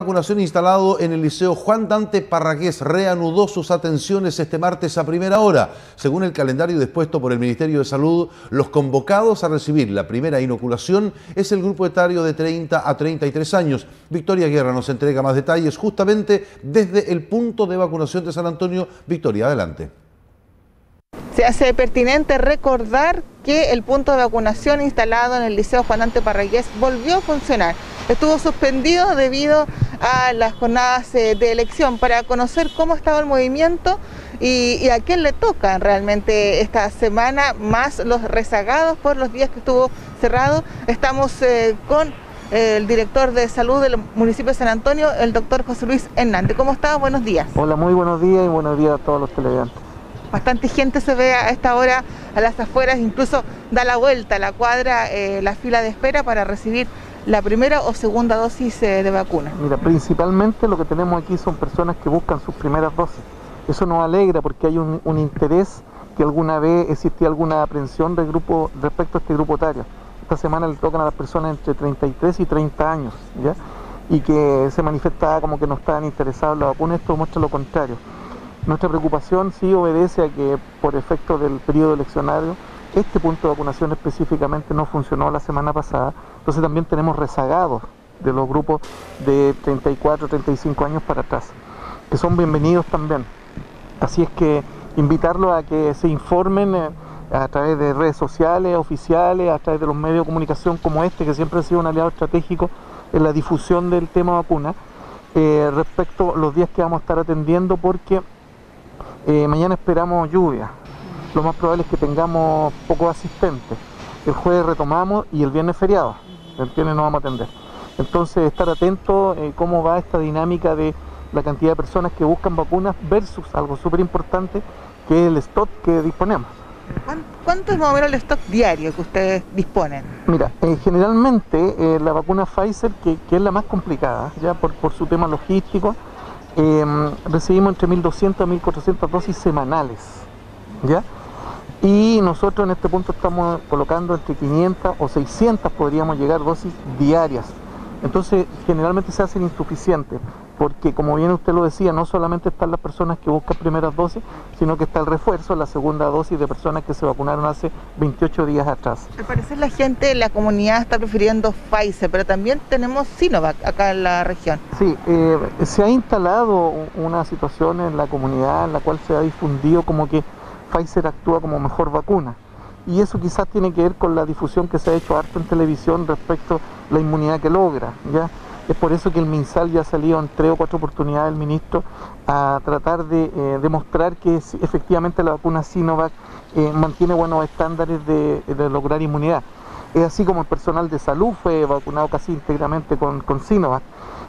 vacunación instalado en el Liceo Juan Dante Parragués reanudó sus atenciones este martes a primera hora. Según el calendario dispuesto por el Ministerio de Salud, los convocados a recibir la primera inoculación es el grupo etario de 30 a 33 años. Victoria Guerra nos entrega más detalles justamente desde el punto de vacunación de San Antonio. Victoria, adelante. Se hace pertinente recordar que el punto de vacunación instalado en el Liceo Juan Dante Parragués volvió a funcionar estuvo suspendido debido a las jornadas eh, de elección para conocer cómo estaba el movimiento y, a quién le toca realmente esta semana, más los rezagados por los días que estuvo cerrado. Estamos eh, con el director de salud del municipio de San Antonio, el doctor José Luis Hernández. ¿Cómo está? Buenos días. Hola, muy buenos días y buenos días a todos los televidentes. Bastante gente se ve a esta hora a las afueras, incluso da la vuelta a la cuadra, eh, la fila de espera para recibir la primera o segunda dosis eh, de vacuna? Mira, principalmente lo que tenemos aquí son personas que buscan sus primeras dosis. Eso nos alegra porque hay un, interés que alguna vez existía alguna aprensión del grupo respecto a este grupo etario. Esta semana le tocan a las personas entre 33 y 30 años, ¿ya? Y que se manifestaba como que no estaban interesados en la vacuna, esto muestra lo contrario. Nuestra preocupación sí obedece a que por efecto del periodo eleccionario este punto de vacunación específicamente no funcionó la semana pasada, entonces también tenemos rezagados de los grupos de 34, 35 años para atrás, que son bienvenidos también. Así es que invitarlos a que se informen eh, a través de redes sociales, oficiales, a través de los medios de comunicación como este, que siempre ha sido un aliado estratégico en la difusión del tema vacuna, eh, respecto a los días que vamos a estar atendiendo, porque eh, mañana esperamos lluvia, lo más probable es que tengamos pocos asistentes. El jueves retomamos y el viernes feriado. El viernes no vamos a atender. Entonces, estar atento eh, cómo va esta dinámica de la cantidad de personas que buscan vacunas versus algo súper importante que es el stock que disponemos. ¿Cuánto es más o menos el stock diario que ustedes disponen? Mira, eh, generalmente eh, la vacuna Pfizer, que, es la más complicada, ya por, por su tema logístico, recibimos entre 1.200 a 1.400 dosis semanales. ¿ya? Y nosotros en este punto estamos colocando entre 500 o 600 podríamos llegar dosis diarias. Entonces generalmente se hacen insuficientes porque como bien usted lo decía, no solamente están las personas que buscan primeras dosis, sino que está el refuerzo, la segunda dosis de personas que se vacunaron hace 28 días atrás. Al parecer la gente, la comunidad está prefiriendo Pfizer, pero también tenemos Sinovac acá en la región. Sí, eh, se ha instalado una situación en la comunidad en la cual se ha difundido como que Pfizer actúa como mejor vacuna. Y eso quizás tiene que ver con la difusión que se ha hecho harto en televisión respecto a la inmunidad que logra. ¿ya? Es por eso que el MinSal ya ha salido en tres o cuatro oportunidades el ministro a tratar de eh, demostrar que efectivamente la vacuna Sinovac eh, mantiene buenos estándares de, lograr inmunidad. Es así como el personal de salud fue vacunado casi íntegramente con, con Sinovac.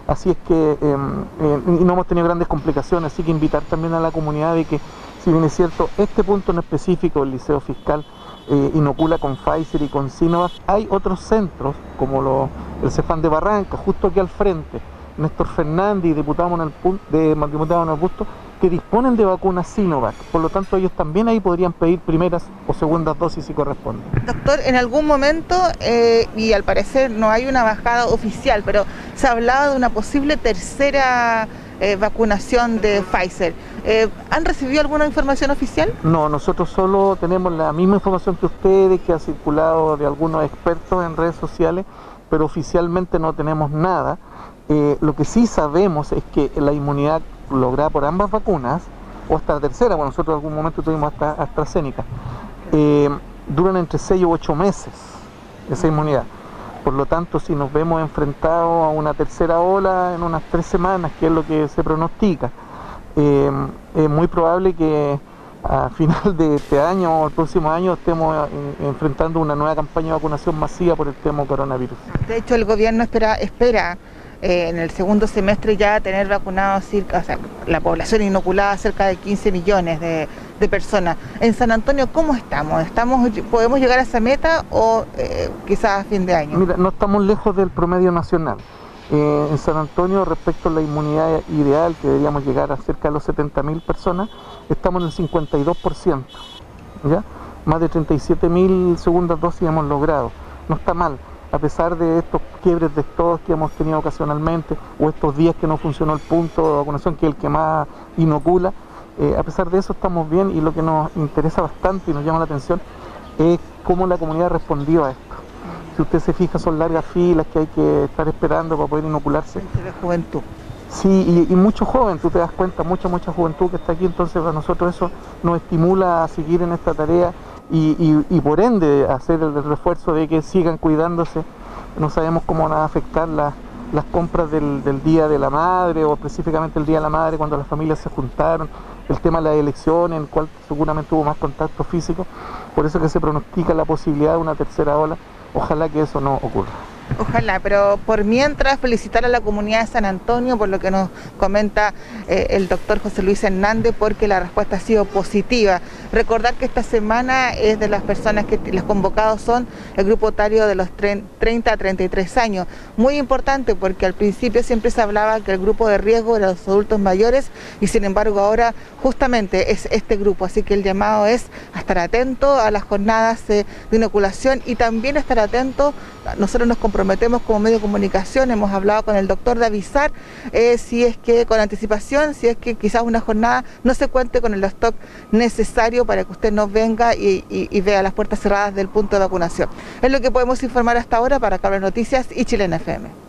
Así es que em, eh, no hemos tenido grandes complicaciones, así que invitar también a la comunidad de que si bien es cierto, este punto en específico, el Liceo Fiscal, eh, inocula con Pfizer y con Sinovac, hay otros centros, como el Cefán de Barranca, justo aquí al frente, Néstor Fernández, diputado en el, de, diputado Busto, que disponen de vacunas Sinovac. Por lo tanto, ellos también ahí podrían pedir primeras o segundas dosis si corresponde. Doctor, en algún momento, eh, y al parecer no hay una bajada oficial, pero se ha hablado de una posible tercera eh, vacunación de Pfizer. Eh, ¿Han recibido alguna información oficial? No, nosotros solo tenemos la misma información que ustedes, que ha circulado de algunos expertos en redes sociales, pero oficialmente no tenemos nada. Eh, lo que sí sabemos es que la inmunidad lograda por ambas vacunas, o hasta la tercera, bueno, nosotros en algún momento tuvimos hasta AstraZeneca, duran entre 6 u 8 meses esa inmunidad. Por lo tanto, si nos vemos enfrentados a una tercera ola en unas tres semanas, que es lo que se pronostica, eh, es muy probable que a final de este año o el próximo año estemos eh, enfrentando una nueva campaña de vacunación masiva por el tema coronavirus. De hecho, el gobierno espera, eh, en el segundo semestre ya tener vacunados la población inoculada cerca de 15 millones de, personas. En San Antonio, ¿cómo estamos? ¿Estamos ¿Podemos llegar a esa meta o eh, quizás a fin de año? Mira, no estamos lejos del promedio nacional. Eh, en San Antonio, respecto a la inmunidad ideal, que deberíamos llegar a cerca de los 70.000 personas, estamos en el 52%. ¿ya? Más de 37.000 segundas dosis hemos logrado. No está mal a pesar de estos quiebres de todos que hemos tenido ocasionalmente o estos días que no funcionó el punto de vacunación que es el que más inocula, eh, a pesar de eso estamos bien y lo que nos interesa bastante y nos llama la atención es cómo la comunidad respondió a esto. Si usted se fija son largas filas que hay que estar esperando para poder inocularse. De juventud. Sí, y, mucho joven, tú te das cuenta, mucha, mucha juventud que está aquí, entonces para nosotros eso nos estimula a seguir en esta tarea y, por ende hacer el, refuerzo de que sigan cuidándose. No sabemos cómo van a afectar las, compras del, Día de la Madre o específicamente el Día de la Madre cuando las familias se juntaron, el tema de las elecciones, en el cual seguramente hubo más contacto físico, por eso que se pronostica la posibilidad de una tercera ola, ojalá que eso no ocurra. Ojalá, pero por mientras felicitar a la comunidad de San Antonio por lo que nos comenta eh, el doctor José Luis Hernández, porque la respuesta ha sido positiva. Recordar que esta semana es de las personas que los convocados son el grupo otario de los 30 a 33 años. Muy importante porque al principio siempre se hablaba que el grupo de riesgo era los adultos mayores y sin embargo ahora justamente es este grupo. Así que el llamado es a estar atento a las jornadas de inoculación y también estar atento. Nosotros nos comprometemos como medio de comunicación, hemos hablado con el doctor de avisar eh, si es que con anticipación, si es que quizás una jornada no se cuente con el stock necesario para que usted nos venga y, vea las puertas cerradas del punto de vacunación. Es lo que podemos informar hasta ahora para Cable Noticias y Chilena FM.